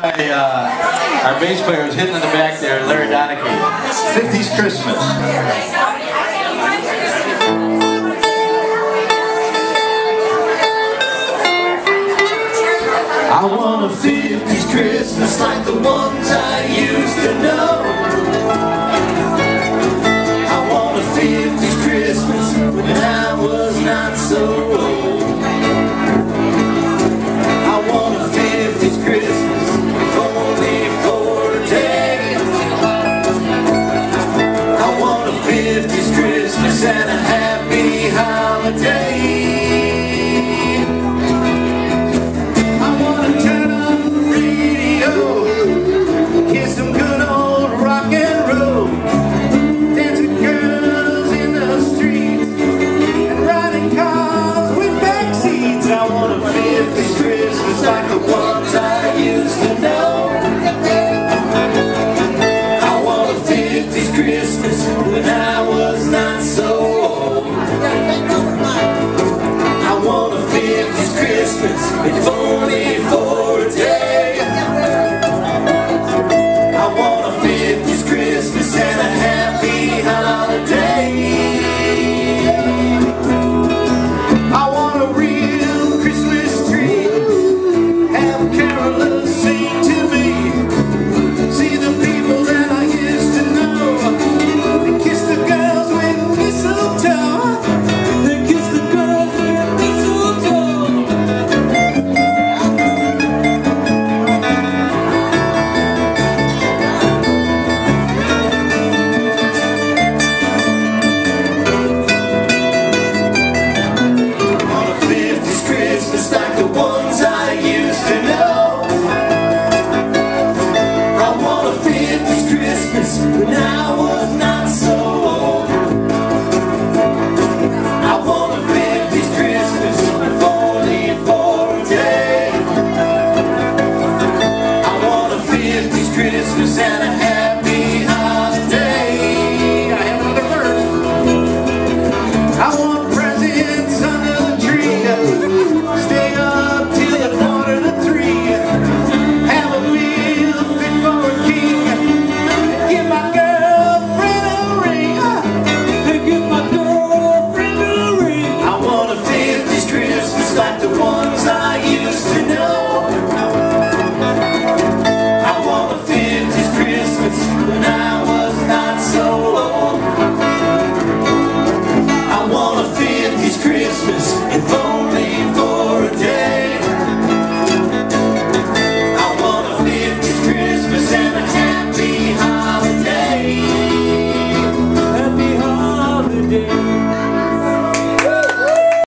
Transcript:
by uh, our bass player who's hidden in the back there, Larry Donichy. 50s Christmas. I want a 50s Christmas like the ones I used to know I want a 50s Christmas when I was not so old Give Christmas and a happy holiday. when I was not. It's Christmas and a happy holiday. I have another verse. I want presents under the tree. Stay up till the quarter to three. Have a meal fit for a king. Give my girlfriend a ring. Give my girlfriend a ring. I want a 50s Christmas like the one.